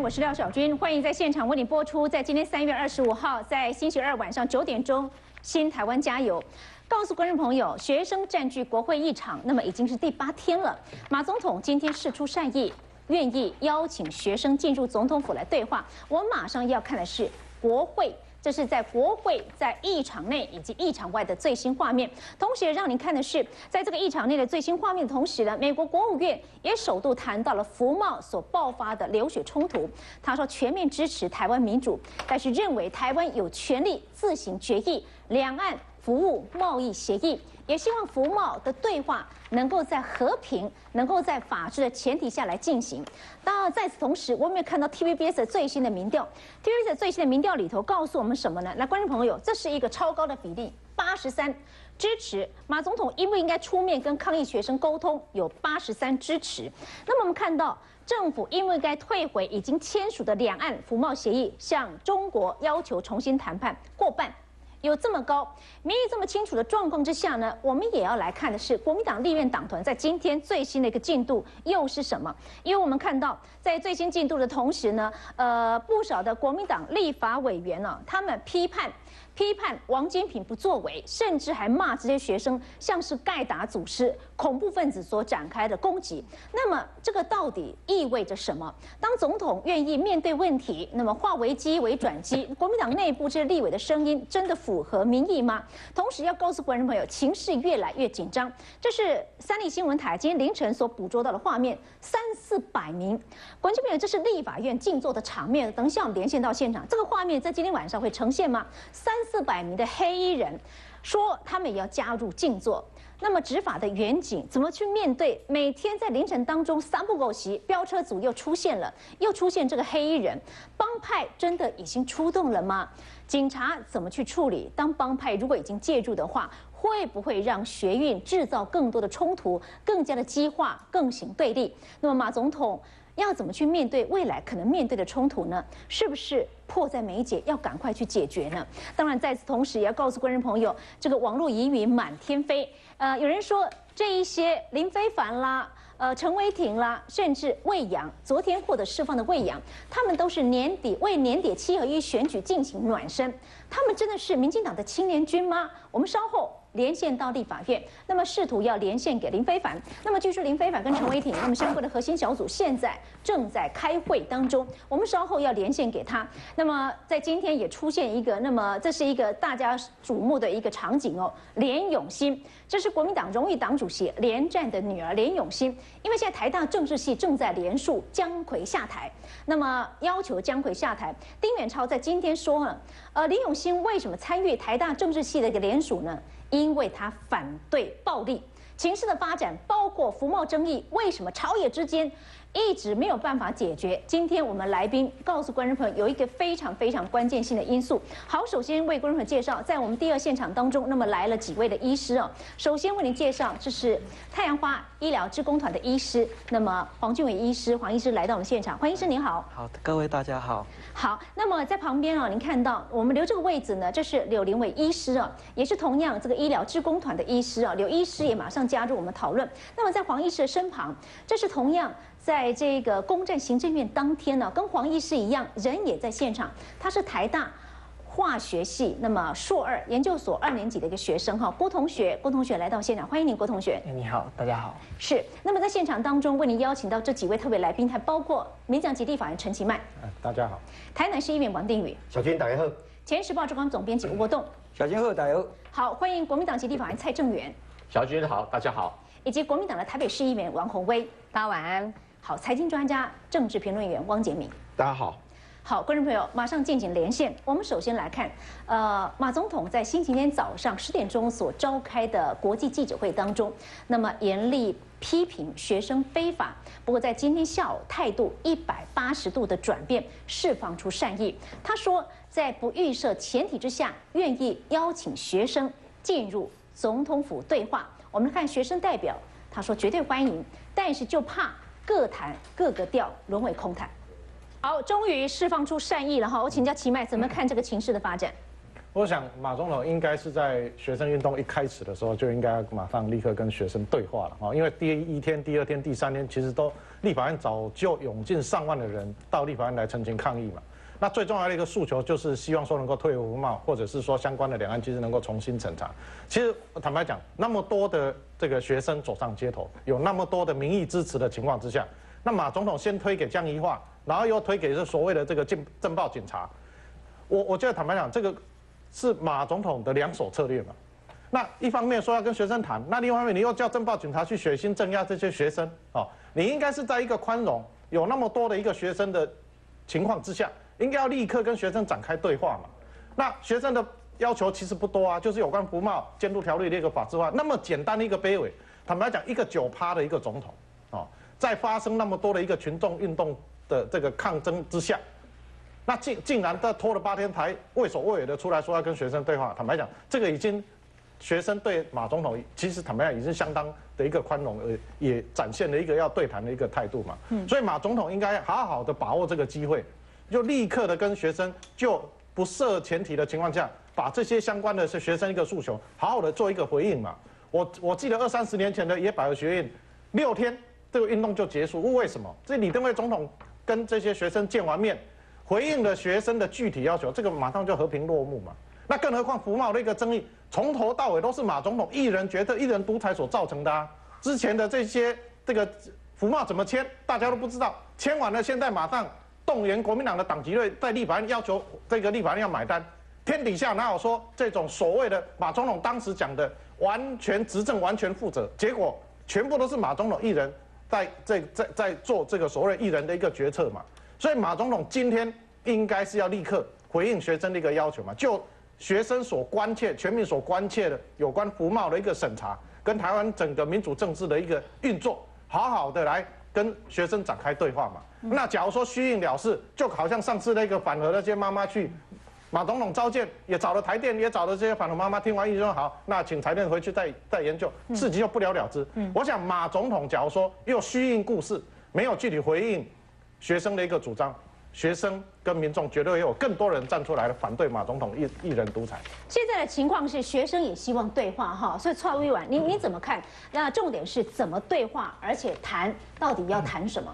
我是廖小军，欢迎在现场为你播出。在今天三月二十五号，在星期二晚上九点钟，新台湾加油，告诉观众朋友，学生占据国会议场，那么已经是第八天了。马总统今天释出善意，愿意邀请学生进入总统府来对话。我马上要看的是国会。这是在国会在议场内以及议场外的最新画面，同时也让您看的是，在这个议场内的最新画面的同时呢，美国国务院也首度谈到了福茂所爆发的流血冲突。他说全面支持台湾民主，但是认为台湾有权利自行决议两岸服务贸易协议。也希望服贸的对话能够在和平、能够在法治的前提下来进行。当然，在此同时，我们也看到 TVBS 最新的民调，TVBS 最新的民调里头告诉我们什么呢？那，观众朋友，这是一个超高的比例，八十三支持马总统应不应该出面跟抗议学生沟通，有八十三支持。那么我们看到政府应不应该退回已经签署的两岸服贸协议，向中国要求重新谈判，过半。有这么高民意这么清楚的状况之下呢，我们也要来看的是国民党立院党团在今天最新的一个进度又是什么？因为我们看到在最新进度的同时呢，呃，不少的国民党立法委员呢，他们批判。批判王金平不作为，甚至还骂这些学生像是盖达祖师、恐怖分子所展开的攻击。那么这个到底意味着什么？当总统愿意面对问题，那么化危机为转机，国民党内部这些立委的声音真的符合民意吗？同时要告诉观众朋友，情势越来越紧张。这是三立新闻台今天凌晨所捕捉到的画面，三四百名观众朋友，这是立法院静坐的场面。等一下我们连线到现场，这个画面在今天晚上会呈现吗？三。四百名的黑衣人说，他们也要加入静坐。那么执法的远景怎么去面对？每天在凌晨当中三不狗席，飙车组又出现了，又出现这个黑衣人，帮派真的已经出动了吗？警察怎么去处理？当帮派如果已经介入的话，会不会让学运制造更多的冲突，更加的激化，更行对立？那么马总统。要怎么去面对未来可能面对的冲突呢？是不是迫在眉睫要赶快去解决呢？当然，在此同时也要告诉观众朋友，这个网络疑云满天飞。呃，有人说这一些林非凡啦。呃，陈伟霆啦，甚至魏阳，昨天获得释放的魏阳，他们都是年底为年底七合一选举进行暖身。他们真的是民进党的青年军吗？我们稍后连线到立法院，那么试图要连线给林非凡。那么据说林非凡跟陈伟霆，那么相关的核心小组现在正在开会当中，我们稍后要连线给他。那么在今天也出现一个，那么这是一个大家瞩目的一个场景哦，连永新，这是国民党荣誉党主席连战的女儿连永新。因为现在台大政治系正在联署江葵下台，那么要求江葵下台。丁远超在今天说了，呃，林永新为什么参与台大政治系的一个联署呢？因为他反对暴力。情势的发展，包括福茂争议，为什么朝野之间？一直没有办法解决。今天我们来宾告诉观众朋友，有一个非常非常关键性的因素。好，首先为观众朋友介绍，在我们第二现场当中，那么来了几位的医师哦。首先为您介绍，这是太阳花医疗职工团的医师，那么黄俊伟医师，黄医师来到我们现场，黄医师您好。好，各位大家好。好，那么在旁边哦，您看到我们留这个位置呢，这是柳林伟医师啊，也是同样这个医疗职工团的医师啊。柳医师也马上加入我们讨论。那么在黄医师的身旁，这是同样。在这个公正行政院当天呢，跟黄医师一样，人也在现场。他是台大化学系，那么硕二研究所二年级的一个学生哈，郭同学，郭同学来到现场，欢迎您，郭同学。你好，大家好。是，那么在现场当中为您邀请到这几位特别来宾，还包括民讲及地法院陈其迈。大家好。台南市议员王定宇。小军大家好。前时报周刊总编辑吴国栋。小军好，大家好。好，欢迎国民党及地法院蔡正元。小军好，大家好。以及国民党的台北市议员王宏威，大家晚安。好，财经专家、政治评论员汪杰明，大家好。好，观众朋友，马上进行连线。我们首先来看，呃，马总统在星期天早上十点钟所召开的国际记者会当中，那么严厉批评学生非法。不过在今天下午，态度一百八十度的转变，释放出善意。他说，在不预设前提之下，愿意邀请学生进入总统府对话。我们看学生代表，他说绝对欢迎，但是就怕。各谈各个调，沦为空谈。好，终于释放出善意了哈！我请教齐麦，怎么看这个情势的发展？我想马总统应该是在学生运动一开始的时候就应该马上立刻跟学生对话了啊，因为第一天、第二天、第三天其实都立法院早就涌进上万的人到立法院来陈情抗议嘛。那最重要的一个诉求就是希望说能够退服贸，或者是说相关的两岸机制能够重新审查。其实坦白讲，那么多的这个学生走上街头，有那么多的民意支持的情况之下，那马总统先推给江宜桦，然后又推给这所谓的这个政政报警察。我我觉得坦白讲，这个是马总统的两手策略嘛。那一方面说要跟学生谈，那另外一方面你又叫政报警察去血腥镇压这些学生哦，你应该是在一个宽容有那么多的一个学生的情况之下。应该要立刻跟学生展开对话嘛？那学生的要求其实不多啊，就是有关服贸监督条例的一个法制化，那么简单的一个卑微。坦白讲，一个九趴的一个总统，哦，在发生那么多的一个群众运动的这个抗争之下，那竟竟然他拖了八天才畏首畏尾的出来说要跟学生对话。坦白讲，这个已经学生对马总统其实坦白讲已经相当的一个宽容，呃，也展现了一个要对谈的一个态度嘛。嗯，所以马总统应该好好的把握这个机会。就立刻的跟学生就不设前提的情况下，把这些相关的学生一个诉求，好好的做一个回应嘛。我我记得二三十年前的野百合学院，六天这个运动就结束，为什么？这李登辉总统跟这些学生见完面，回应了学生的具体要求，这个马上就和平落幕嘛。那更何况服贸的一个争议，从头到尾都是马总统一人决策、一人独裁所造成的啊。之前的这些这个服贸怎么签，大家都不知道，签完了现在马上。动员国民党的党籍队在立法院要求这个立法院要买单，天底下哪有说这种所谓的马总统当时讲的完全执政完全负责？结果全部都是马总统一人在在在在做这个所谓一人的一个决策嘛。所以马总统今天应该是要立刻回应学生的一个要求嘛，就学生所关切、全民所关切的有关服贸的一个审查，跟台湾整个民主政治的一个运作，好好的来跟学生展开对话嘛。那假如说虚应了事，就好像上次那个反核那些妈妈去，马总统召见，也找了台电，也找了这些反核妈妈，听完意说好，那请台电回去再再研究，事情就不了了之。我想马总统假如说又虚应故事，没有具体回应学生的一个主张，学生跟民众绝对有更多人站出来反对马总统一一人独裁。现在的情况是学生也希望对话哈，所以蔡委婉，你你怎么看？那重点是怎么对话，而且谈到底要谈什么？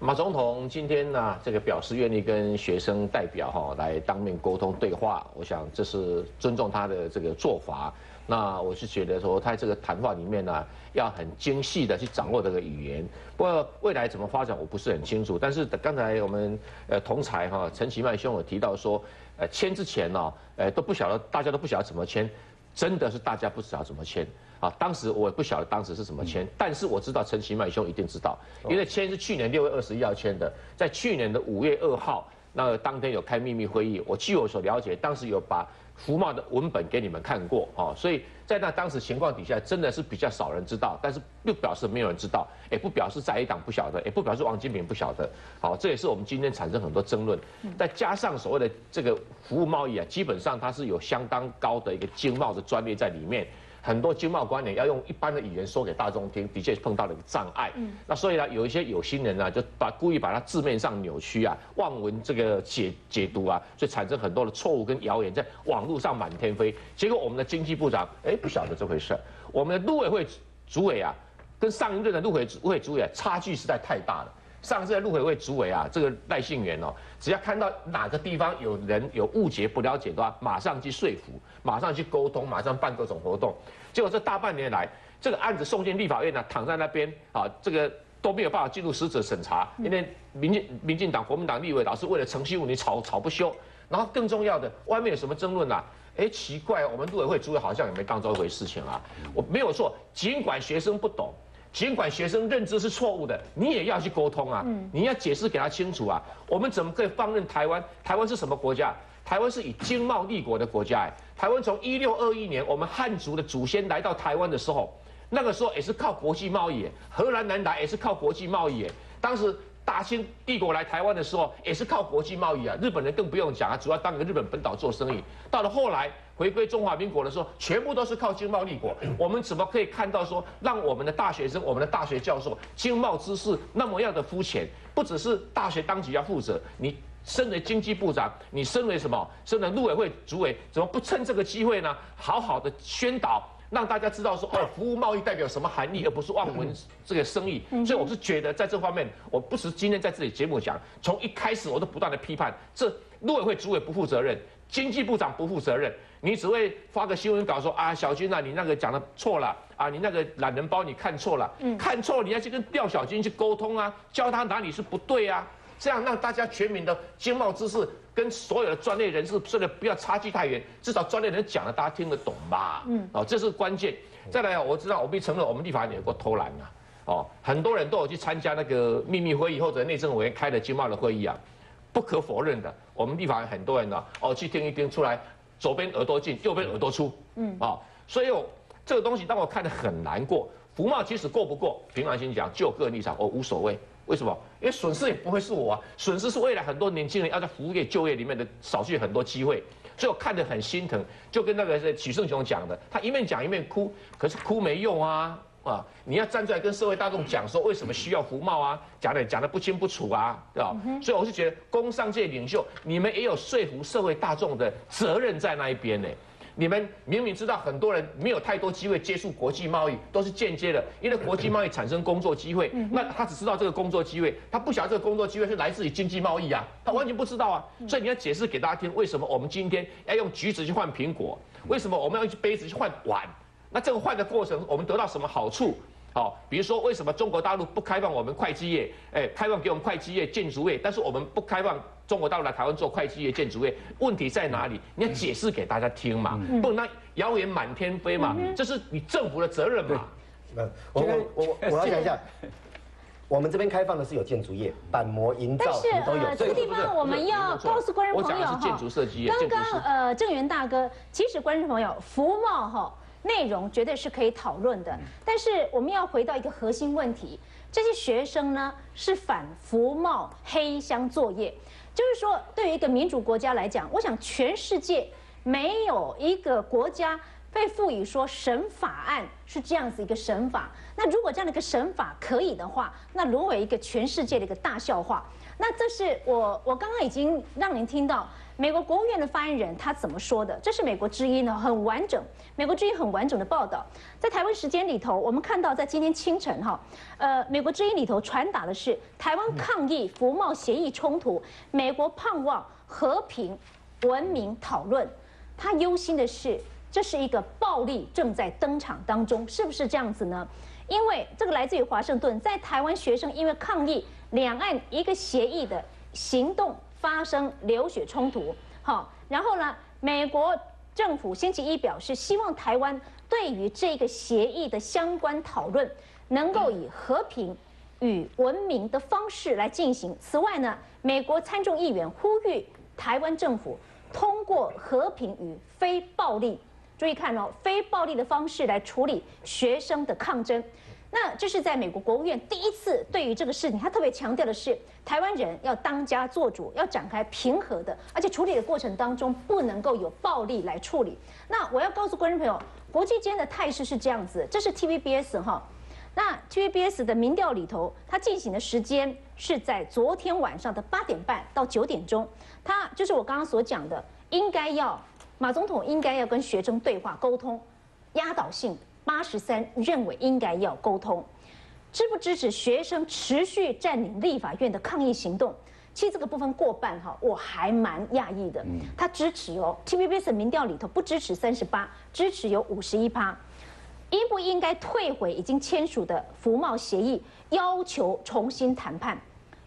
马总统今天呢，这个表示愿意跟学生代表哈来当面沟通对话，我想这是尊重他的这个做法。那我是觉得说，他这个谈话里面呢，要很精细的去掌握这个语言。不过未来怎么发展，我不是很清楚。但是刚才我们呃同才哈陈其迈兄有提到说，呃签之前呢，呃都不晓得，大家都不晓得怎么签，真的是大家不知道怎么签。啊，当时我也不晓得当时是怎么签，但是我知道陈其迈兄一定知道，因为签是去年六月二十一号签的，在去年的五月二号，那当天有开秘密会议，我据我所了解，当时有把福茂的文本给你们看过啊，所以在那当时情况底下，真的是比较少人知道，但是又表示没有人知道，也不表示在野党不晓得，也不表示王金平不晓得，好，这也是我们今天产生很多争论，再加上所谓的这个服务贸易啊，基本上它是有相当高的一个经贸的专利在里面。很多经贸观点要用一般的语言说给大众听，的确碰到了一个障碍。嗯，那所以呢，有一些有心人呢，就把故意把它字面上扭曲啊，望文这个解解读啊，所以产生很多的错误跟谣言在网络上满天飞。结果我们的经济部长哎不晓得这回事，我们的陆委会主委啊，跟上一任的陆委陆委主委啊差距实在太大了。上次在陆委会主委啊，这个赖信元哦，只要看到哪个地方有人有误解、不了解的话，马上去说服，马上去沟通，马上办各种活动。结果这大半年来，这个案子送进立法院呢，躺在那边啊，这个都没有办法进入实质审查，因为民进民进党、国民党立委老是为了程序问题吵吵不休。然后更重要的，外面有什么争论啊？哎，奇怪，我们陆委会主委好像也没当做一回事情啊。我没有错，尽管学生不懂。尽管学生认知是错误的，你也要去沟通啊！你要解释给他清楚啊！我们怎么可以放任台湾？台湾是什么国家？台湾是以经贸立国的国家。哎，台湾从一六二一年我们汉族的祖先来到台湾的时候，那个时候也是靠国际贸易。荷兰人来也是靠国际贸易。当时大清帝国来台湾的时候也是靠国际贸易啊！日本人更不用讲啊，主要当个日本本岛做生意。到了后来。回归中华民国的时候，全部都是靠经贸立国。我们怎么可以看到说，让我们的大学生、我们的大学教授经贸知识那么样的肤浅？不只是大学当局要负责，你身为经济部长，你身为什么？身为陆委会主委，怎么不趁这个机会呢？好好的宣导，让大家知道说，哦，服务贸易代表什么含义，而不是望文这个生意。所以我是觉得在这方面，我不是今天在这里节目讲，从一开始我都不断的批判，这陆委会主委不负责任，经济部长不负责任，你只会发个新闻稿说啊，小军啊，你那个讲的错了啊，你那个懒人包你看错了，看错你要去跟廖小军去沟通啊，教他哪里是不对啊。这样让大家全民的经贸知识跟所有的专业人士，虽然不要差距太远，至少专业人讲了大家听得懂吧？嗯，哦，这是关键。再来，我知道我必承认我们立法院有过偷懒啊，哦，很多人都有去参加那个秘密会议或者内政委员开的经贸的会议啊，不可否认的，我们立法院很多人呢，哦，去听一听出来，左边耳朵进，右边耳朵出，嗯，啊，所以这个东西让我看得很难过。服贸其实过不过，平常心讲，就个人立场，我无所谓。为什么？因为损失也不会是我啊，损失是未来很多年轻人要在服务业就业里面的少去很多机会，所以我看得很心疼。就跟那个许胜雄讲的，他一面讲一面哭，可是哭没用啊啊！你要站出来跟社会大众讲说为什么需要服贸啊，讲的讲的不清不楚啊，对吧？所以我是觉得工商界领袖，你们也有说服社会大众的责任在那一边呢。你们明明知道很多人没有太多机会接触国际贸易，都是间接的，因为国际贸易产生工作机会，那他只知道这个工作机会，他不晓得这个工作机会是来自于经济贸易啊，他完全不知道啊。所以你要解释给大家听，为什么我们今天要用橘子去换苹果？为什么我们要用杯子去换碗？那这个换的过程，我们得到什么好处？好，比如说为什么中国大陆不开放我们会计业？哎，开放给我们会计业、建筑业，但是我们不开放。中国大陆来台湾做会计业、建筑业，问题在哪里？你要解释给大家听嘛，不能谣言满天飞嘛，这是你政府的责任嘛。嗯，我我我我要讲一下，我们这边开放的是有建筑业、板模、营造都有。这个地方我们要告诉观众朋友哈，刚刚呃郑源大哥，其实观众朋友服贸哈内容绝对是可以讨论的，但是我们要回到一个核心问题，这些学生呢是反服贸黑箱作业。就是说，对于一个民主国家来讲，我想全世界没有一个国家被赋予说审法案是这样子一个审法。那如果这样的一个审法可以的话，那沦为一个全世界的一个大笑话。那这是我我刚刚已经让您听到美国国务院的发言人他怎么说的？这是美国之音呢，很完整。美国之音很完整的报道，在台湾时间里头，我们看到在今天清晨哈，呃，美国之音里头传达的是台湾抗议服贸协议冲突，美国盼望和平文明讨论。他忧心的是，这是一个暴力正在登场当中，是不是这样子呢？因为这个来自于华盛顿，在台湾学生因为抗议。两岸一个协议的行动发生流血冲突，好，然后呢，美国政府星期一表示，希望台湾对于这个协议的相关讨论，能够以和平与文明的方式来进行。此外呢，美国参众议员呼吁台湾政府通过和平与非暴力，注意看哦，非暴力的方式来处理学生的抗争。那这是在美国国务院第一次对于这个事情，他特别强调的是，台湾人要当家做主，要展开平和的，而且处理的过程当中不能够有暴力来处理。那我要告诉观众朋友，国际间的态势是这样子，这是 TVBS 哈，那 TVBS 的民调里头，它进行的时间是在昨天晚上的八点半到九点钟，它就是我刚刚所讲的，应该要马总统应该要跟学生对话沟通，压倒性的。八十三认为应该要沟通，支不支持学生持续占领立法院的抗议行动？其实这个部分过半哈，我还蛮讶异的。他支持哦，TVBS 民调里头不支持三十八，支持有五十一趴。应不应该退回已经签署的服贸协议，要求重新谈判？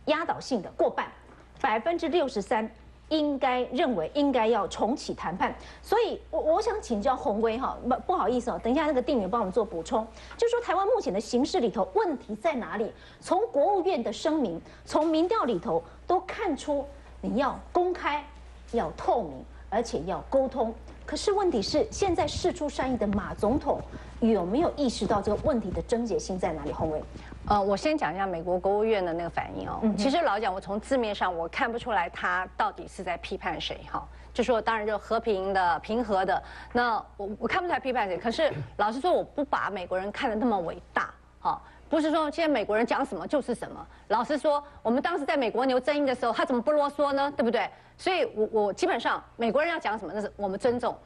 压倒性的过半，百分之六十三。应该认为应该要重启谈判，所以我我想请教洪威哈，不不好意思哦，等一下那个定员帮我们做补充，就说台湾目前的形势里头问题在哪里？从国务院的声明，从民调里头都看出你要公开、要透明，而且要沟通。可是问题是，现在事出善意的马总统有没有意识到这个问题的症结性在哪里？洪伟。呃，我先讲一下美国国务院的那个反应哦。其实老讲，我从字面上我看不出来他到底是在批判谁哈。就说当然就和平的、平和的。那我我看不出来批判谁。可是老实说，我不把美国人看得那么伟大哈。不是说现在美国人讲什么就是什么。老实说，我们当时在美国牛争议的时候，他怎么不啰嗦呢？对不对？所以，我我基本上美国人要讲什么，那是我们尊重。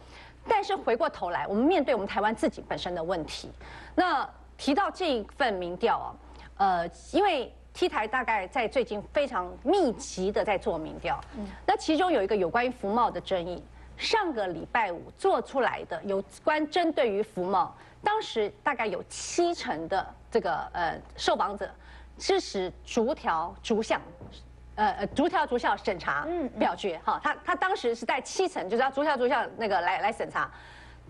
但是回过头来，我们面对我们台湾自己本身的问题，那提到这一份民调啊，呃，因为 T 台大概在最近非常密集的在做民调，那其中有一个有关于服贸的争议，上个礼拜五做出来的有关针对于服贸。当时大概有七成的这个呃受访者支持逐条逐项，呃呃逐条逐项审查表决哈，他他当时是在七成，就是要逐条逐项那个来来审查，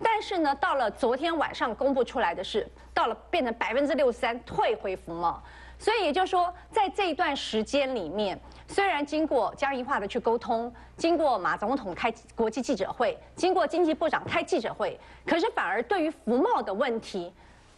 但是呢，到了昨天晚上公布出来的是，到了变成百分之六十三退回服贸，所以也就是说，在这一段时间里面。虽然经过江宜桦的去沟通，经过马总统开国际记者会，经过经济部长开记者会，可是反而对于服贸的问题，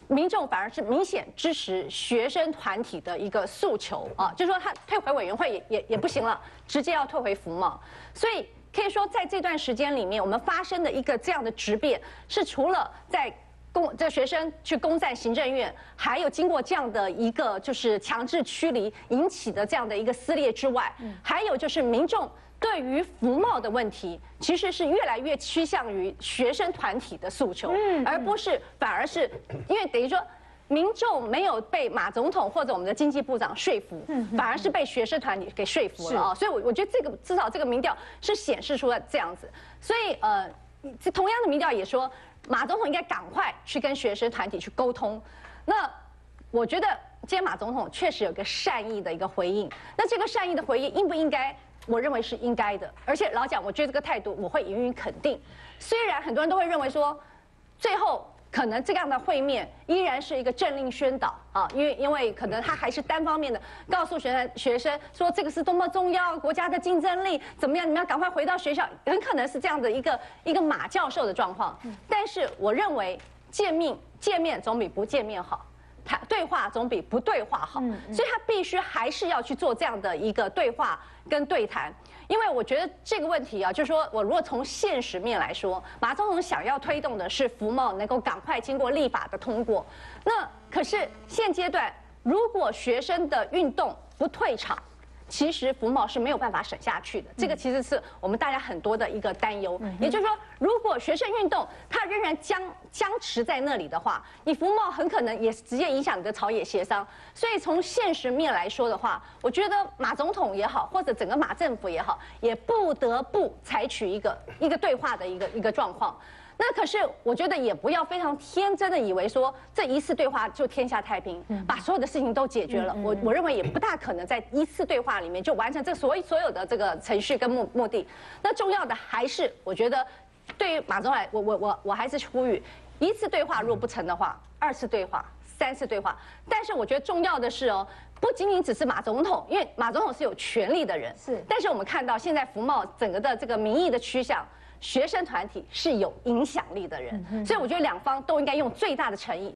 民众反而是明显支持学生团体的一个诉求啊，就是说他退回委员会也也也不行了，直接要退回服贸，所以可以说在这段时间里面，我们发生的一个这样的质变，是除了在。公这学生去攻占行政院，还有经过这样的一个就是强制驱离引起的这样的一个撕裂之外，还有就是民众对于服贸的问题，其实是越来越趋向于学生团体的诉求，而不是反而是因为等于说民众没有被马总统或者我们的经济部长说服，反而是被学生团体给说服了啊，所以，我我觉得这个至少这个民调是显示出了这样子，所以呃，这同样的民调也说。马总统应该赶快去跟学生团体去沟通。那我觉得今天马总统确实有个善意的一个回应。那这个善意的回应应不应该？我认为是应该的。而且老蒋，我觉得这个态度我会予以肯定。虽然很多人都会认为说，最后。可能这样的会面依然是一个政令宣导啊，因为因为可能他还是单方面的告诉学生学生说这个是多么重要，国家的竞争力怎么样，你们要赶快回到学校，很可能是这样的一个一个马教授的状况。但是我认为见面见面总比不见面好，谈对话总比不对话好，所以他必须还是要去做这样的一个对话跟对谈。因为我觉得这个问题啊，就是说我如果从现实面来说，马总统想要推动的是服贸能够赶快经过立法的通过，那可是现阶段如果学生的运动不退场。其实福茂是没有办法省下去的，这个其实是我们大家很多的一个担忧。也就是说，如果学生运动它仍然僵僵持在那里的话，你福茂很可能也直接影响你的朝野协商。所以从现实面来说的话，我觉得马总统也好，或者整个马政府也好，也不得不采取一个一个对话的一个一个状况。那可是，我觉得也不要非常天真的以为说这一次对话就天下太平，把所有的事情都解决了。我我认为也不大可能在一次对话里面就完成这所所有的这个程序跟目目的。那重要的还是，我觉得对于马总来，我我我我还是呼吁，一次对话如果不成的话，二次对话、三次对话。但是我觉得重要的是哦，不仅仅只是马总统，因为马总统是有权力的人。是。但是我们看到现在福茂整个的这个民意的趋向。学生团体是有影响力的人，所以我觉得两方都应该用最大的诚意。